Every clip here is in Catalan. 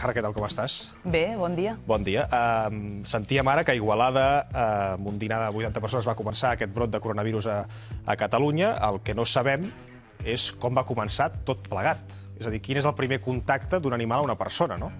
Jara, què tal, com estàs? Bé, bon dia. Bon dia. Uh, sentíem ara que a Igualada, uh, amb un dinar de 80 persones, va començar aquest brot de coronavirus a, a Catalunya. El que no sabem és com va començar tot plegat. És a dir, quin és el primer contacte d'un animal a una persona, no?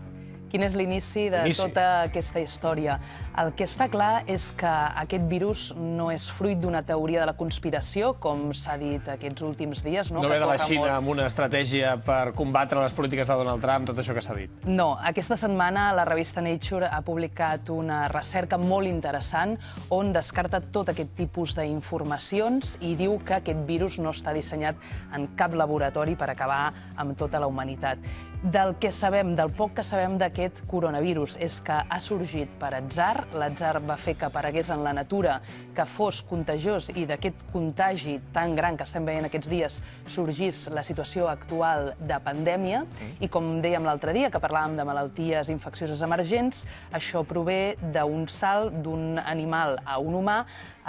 Quin és l'inici de Inici. tota aquesta història? El que està clar és que aquest virus no és fruit d'una teoria de la conspiració, com s'ha dit aquests últims dies. No, No ve de la Xina molt. amb una estratègia per combatre les polítiques de Donald Trump, tot això que s'ha dit. No, aquesta setmana la revista Nature ha publicat una recerca molt interessant on descarta tot aquest tipus d'informacions i diu que aquest virus no està dissenyat en cap laboratori per acabar amb tota la humanitat. Del que sabem, del poc que sabem d'aquest coronavirus, és que ha sorgit per atzar. L'atzar va fer que aparegués en la natura, que fos contagiós i d'aquest contagi tan gran que estem veient aquests dies sorgís la situació actual de pandèmia. I com dèiem l'altre dia, que parlàvem de malalties infeccioses emergents, això prové d'un salt d'un animal a un humà.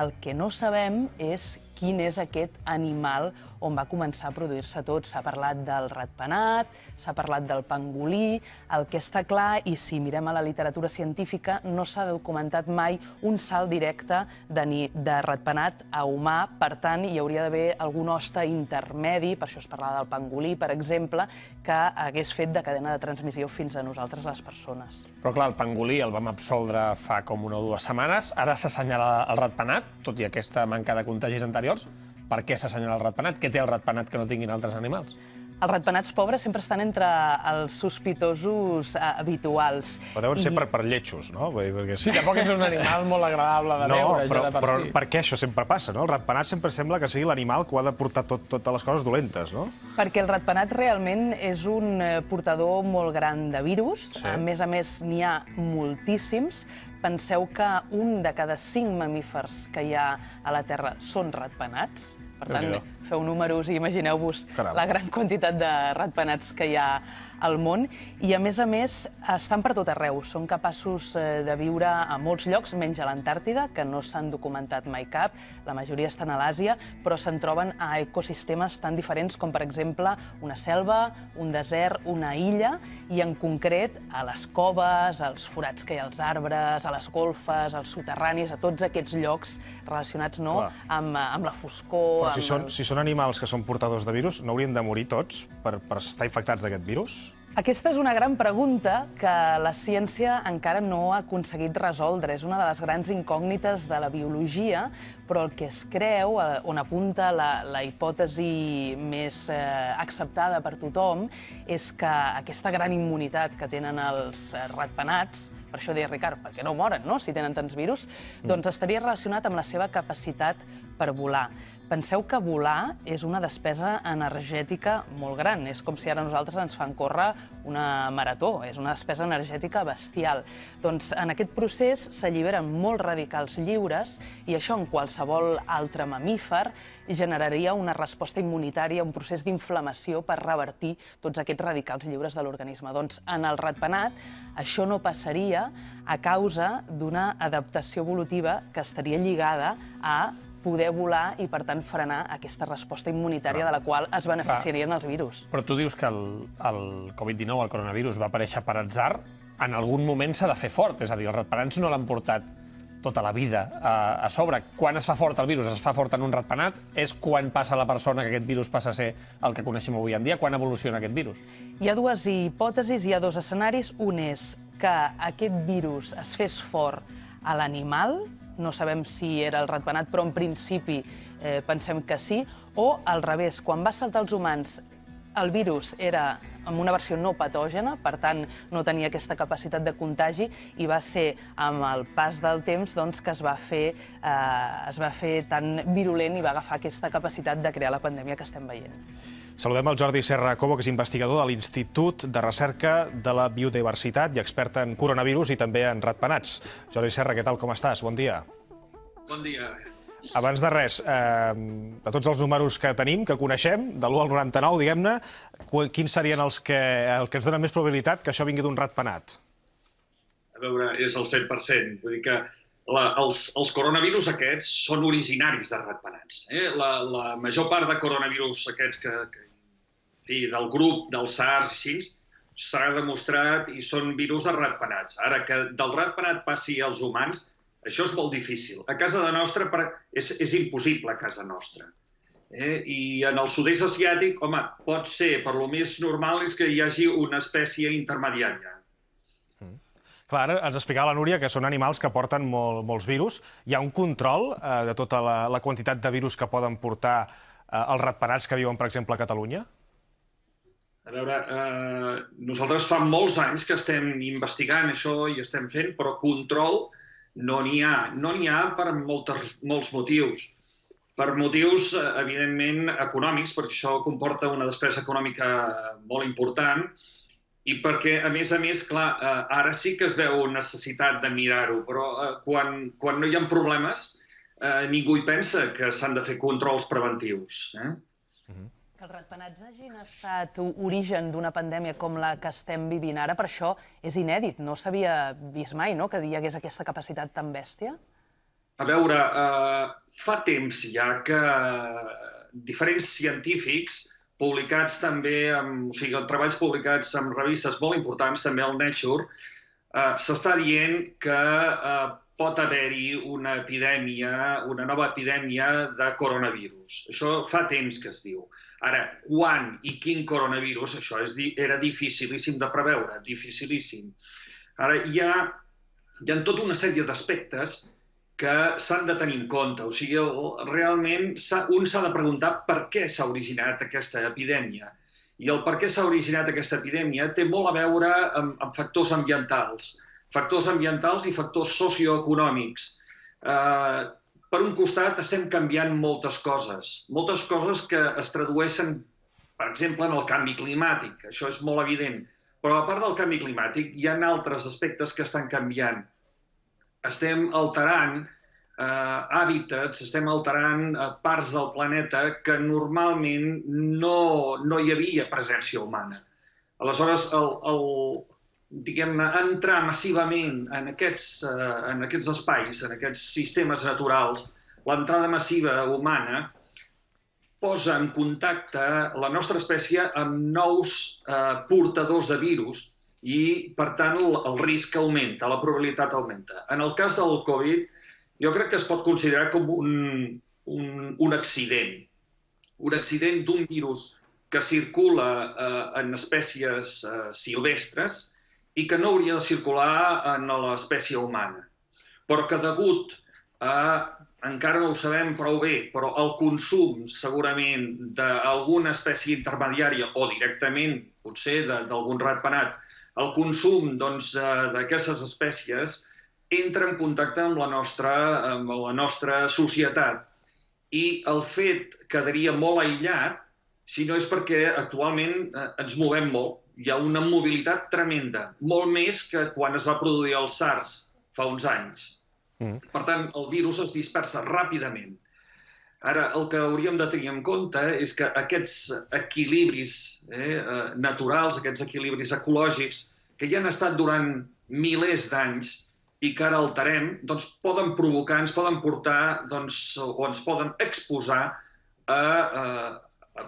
El que no sabem és quin és aquest animal on va començar a produir-se tot. S'ha parlat del ratpenat, s'ha parlat del pangolí, el que està clar, i si mirem a la literatura científica, no s'ha documentat mai un salt directe de, ni, de ratpenat a humà, per tant, hi hauria d'haver algun hoste intermedi, per això es parlava del pangolí, per exemple, que hagués fet de cadena de transmissió fins a nosaltres, les persones. Però clar, el pangolí el vam absoldre fa com una o dues setmanes, ara s'assenyala el ratpenat, tot i aquesta manca de contagis anteriors. Per què s'assenyala el ratpenat? Què té el ratpenat que no tinguin altres animals? Els ratpenats pobres sempre estan entre els sospitosos eh, habituals. Però deuen ser per, per lletjos, no? Vull dir, perquè... Sí, tampoc és un animal molt agradable de no, veure, però, ja de per però si. per què això sempre passa, no? El ratpenat sempre sembla que sigui l'animal que ho ha de portar tot, totes les coses dolentes, no? Perquè el ratpenat realment és un eh, portador molt gran de virus. Sí. A més a més, n'hi ha moltíssims. Penseu que un de cada cinc mamífers que hi ha a la Terra són ratpenats. Per tant, feu números i imagineu-vos la gran quantitat de ratpenats que hi ha al món. I, a més a més, estan per tot arreu. Són capaços eh, de viure a molts llocs, menys a l'Antàrtida, que no s'han documentat mai cap. La majoria estan a l'Àsia, però se'n troben a ecosistemes tan diferents com, per exemple, una selva, un desert, una illa, i en concret a les coves, als forats que hi ha als arbres, a les golfes, als soterranis, a tots aquests llocs relacionats no, Clar. amb, amb la foscor... Però si amb són, si són animals que són portadors de virus, no haurien de morir tots per, per estar infectats d'aquest virus? Deus. Aquesta és una gran pregunta que la ciència encara no ha aconseguit resoldre. És una de les grans incògnites de la biologia, però el que es creu, eh, on apunta la, la hipòtesi més eh, acceptada per tothom, és que aquesta gran immunitat que tenen els eh, ratpenats, per això deia Ricard, perquè no moren, no?, si tenen tants virus, doncs estaria relacionat amb la seva capacitat per volar. Penseu que volar és una despesa energètica molt gran. És com si ara nosaltres ens fan córrer una marató. És una despesa energètica bestial. Doncs en aquest procés s'alliberen molts radicals lliures i això en qualsevol altre mamífer generaria una resposta immunitària, un procés d'inflamació per revertir tots aquests radicals lliures de l'organisme. Doncs en el ratpenat això no passaria a causa d'una adaptació evolutiva que estaria lligada a poder volar i, per tant, frenar aquesta resposta immunitària de la qual es beneficiarien els virus. Però tu dius que el, el Covid-19, el coronavirus, va aparèixer per atzar. En algun moment s'ha de fer fort, és a dir, els ratpenats no l'han portat tota la vida a, a sobre. Quan es fa fort el virus? Es fa fort en un ratpenat? És quan passa la persona que aquest virus passa a ser el que coneixem avui en dia? Quan evoluciona aquest virus? Hi ha dues hipòtesis, hi ha dos escenaris. Un és que aquest virus es fes fort a l'animal, no sabem si era el ratpenat, però en principi eh, pensem que sí, o al revés, quan va saltar als humans el virus era amb una versió no patògena, per tant no tenia aquesta capacitat de contagi i va ser amb el pas del temps doncs, que es va, fer, eh, es va fer tan virulent i va agafar aquesta capacitat de crear la pandèmia que estem veient. Saludem el Jordi Serra Cobo, que és investigador de l'Institut de Recerca de la Biodiversitat i expert en coronavirus i també en ratpenats. Jordi Serra, què tal, com estàs? Bon dia. Bon dia. Abans de res, eh, de tots els números que tenim, que coneixem, de l'1 al 99, diguem-ne, qu- quins serien els que, el que ens donen més probabilitat que això vingui d'un ratpenat? A veure, és el 100%. Vull dir que la, els, els coronavirus aquests són originaris de ratpenats. Eh? La, la major part de coronavirus aquests que, que fi, del grup del SARS i així, s'ha demostrat i són virus de ratpenats. Ara, que del ratpenat passi als humans, això és molt difícil. A casa de nostra és, és impossible, a casa nostra. Eh? I en el sud-est asiàtic, home, pot ser, per lo més normal és que hi hagi una espècie intermediària. Ara ens explicava la Núria que són animals que porten molt, molts virus. Hi ha un control eh, de tota la, la quantitat de virus que poden portar eh, els ratpenats que viuen, per exemple, a Catalunya? A veure, eh, nosaltres fa molts anys que estem investigant això i estem fent, però control no n'hi ha. No n'hi ha per moltes, molts motius. Per motius, eh, evidentment, econòmics, perquè això comporta una despesa econòmica molt important, i perquè, a més a més, clar, eh, ara sí que es veu necessitat de mirar-ho, però eh, quan, quan no hi ha problemes, eh, ningú hi pensa que s'han de fer controls preventius. Eh? Uh -huh que els ratpenats hagin estat origen d'una pandèmia com la que estem vivint ara, per això és inèdit. No s'havia vist mai, no?, que hi hagués aquesta capacitat tan bèstia. A veure, eh, fa temps ja que diferents científics publicats també, amb, o sigui, treballs publicats en revistes molt importants, també al Nature, eh, s'està dient que eh, pot haver-hi una epidèmia, una nova epidèmia de coronavirus. Això fa temps que es diu. Ara, quan i quin coronavirus, això és, era dificilíssim de preveure, dificilíssim. Ara, hi ha, hi ha tota una sèrie d'aspectes que s'han de tenir en compte. O sigui, realment un s'ha de preguntar per què s'ha originat aquesta epidèmia. I el per què s'ha originat aquesta epidèmia té molt a veure amb, amb factors ambientals, factors ambientals i factors socioeconòmics. Eh, per un costat, estem canviant moltes coses, moltes coses que es tradueixen, per exemple, en el canvi climàtic. Això és molt evident. Però a part del canvi climàtic, hi ha altres aspectes que estan canviant. Estem alterant eh, hàbitats, estem alterant eh, parts del planeta que normalment no, no hi havia presència humana. Aleshores, el, el, diguem-ne, entrar massivament en aquests, eh, en aquests espais, en aquests sistemes naturals, l'entrada massiva humana posa en contacte la nostra espècie amb nous eh, portadors de virus i, per tant, el, el risc augmenta, la probabilitat augmenta. En el cas del Covid, jo crec que es pot considerar com un, un, un accident, un accident d'un virus que circula eh, en espècies eh, silvestres, i que no hauria de circular en l'espècie humana. Però que degut a, encara no ho sabem prou bé, però el consum segurament d'alguna espècie intermediària o directament, potser, d'algun ratpenat, el consum doncs, d'aquestes doncs, espècies entra en contacte amb la, nostra, amb la nostra societat. I el fet quedaria molt aïllat si no és perquè actualment eh, ens movem molt hi ha una mobilitat tremenda, molt més que quan es va produir el SARS fa uns anys. Mm. Per tant, el virus es dispersa ràpidament. Ara, el que hauríem de tenir en compte és que aquests equilibris eh, eh naturals, aquests equilibris ecològics, que ja han estat durant milers d'anys i que ara alterem, doncs poden provocar, ens poden portar, doncs, o ens poden exposar a, a,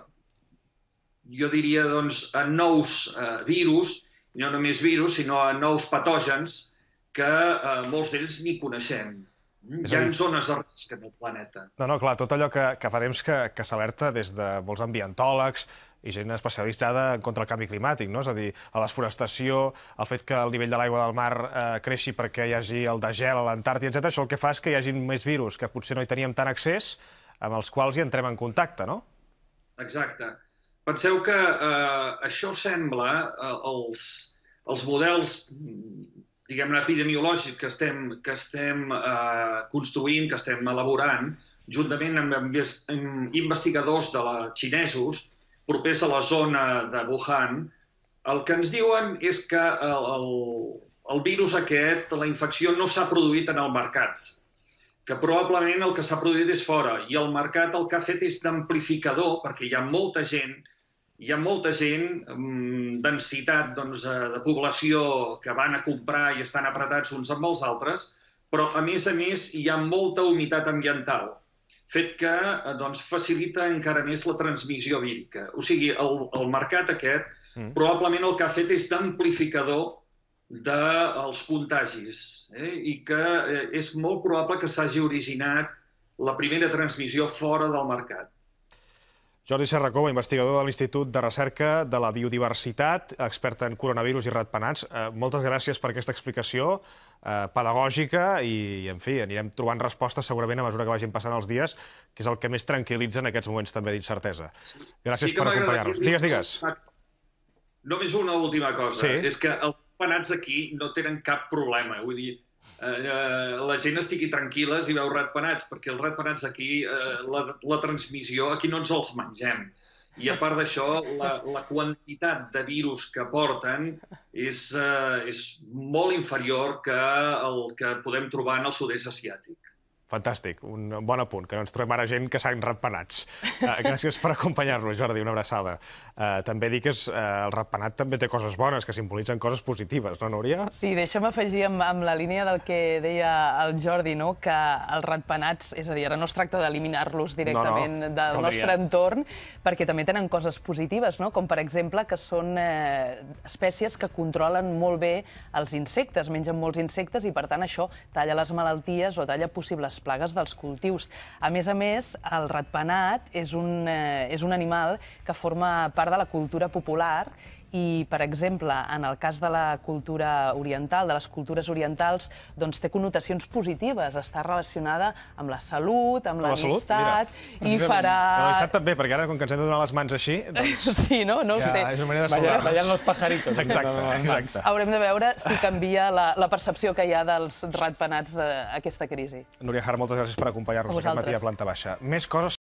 jo diria, doncs, a nous eh, virus, no només virus, sinó a nous patògens que eh, molts d'ells ni coneixem. Hi ha zones de risc en el planeta. No, no, clar, tot allò que, que fa temps que, que s'alerta des de molts ambientòlegs i gent especialitzada en contra el canvi climàtic, no? És a dir, a la desforestació, el fet que el nivell de l'aigua del mar eh, creixi perquè hi hagi el de gel a l'Antàrtida, etc. Això el que fa és que hi hagi més virus que potser no hi teníem tant accés, amb els quals hi entrem en contacte, no? Exacte. Penseu que eh, això sembla, eh, els, els models diguem-ne, epidemiològics que estem, que estem eh, construint, que estem elaborant, juntament amb investigadors de la xinesos, propers a la zona de Wuhan, el que ens diuen és que el, el, el virus aquest, la infecció, no s'ha produït en el mercat que probablement el que s'ha produït és fora. I el mercat el que ha fet és d'amplificador perquè hi ha molta gent hi ha molta gent, densitat doncs, eh, de població que van a comprar i estan apretats uns amb els altres, però a més a més hi ha molta humitat ambiental. fet que eh, doncs, facilita encara més la transmissió vírica. O sigui, el, el mercat aquest mm. probablement el que ha fet és d'amplificador dels contagis eh? i que eh, és molt probable que s'hagi originat la primera transmissió fora del mercat. Jordi Serracova, investigador de l'Institut de Recerca de la Biodiversitat, expert en coronavirus i ratpenats. Eh, moltes gràcies per aquesta explicació eh, pedagògica i, en fi, anirem trobant respostes segurament a mesura que vagin passant els dies, que és el que més tranquil·litza en aquests moments també d'incertesa. Gràcies sí per acompanyar-nos. Digues, digues. Només una última cosa. Sí. És que els ratpenats aquí no tenen cap problema. Vull dir, eh, la gent estigui tranquil·la si veu ratpenats, perquè els ratpenats aquí, eh, la, la transmissió, aquí no ens els mengem. I a part d'això, la, la quantitat de virus que porten és, eh, és molt inferior que el que podem trobar en el sud-est asiàtic. Fantàstic, un bon apunt, que no ens trobem ara gent que s'han ratpenats. Uh, gràcies per acompanyar-nos, Jordi, una abraçada. Uh, també dic que és, uh, el ratpenat també té coses bones, que simbolitzen coses positives, no, Núria? Sí, deixa'm afegir amb, amb la línia del que deia el Jordi, no? que els ratpenats, és a dir, ara no es tracta d'eliminar-los directament no, no, del nostre entorn, perquè també tenen coses positives, no? com per exemple que són eh, espècies que controlen molt bé els insectes, mengen molts insectes i per tant això talla les malalties o talla possibles les plagues dels cultius. A més a més, el ratpenat és un, eh, és un animal que forma part de la cultura popular i, per exemple, en el cas de la cultura oriental, de les cultures orientals, doncs té connotacions positives. Està relacionada amb la salut, amb l'amistat, i farà... L'amistat també, perquè ara, com que ens hem de donar les mans així... Doncs... Sí, no? No ho ja, sé. És una manera de saludar. ballant los pajaritos. Exacte, exacte. Haurem de veure si canvia la, la percepció que hi ha dels ratpenats d'aquesta crisi. Núria Jara, moltes gràcies per acompanyar-nos A aquest matí a. Planta Baixa. Més coses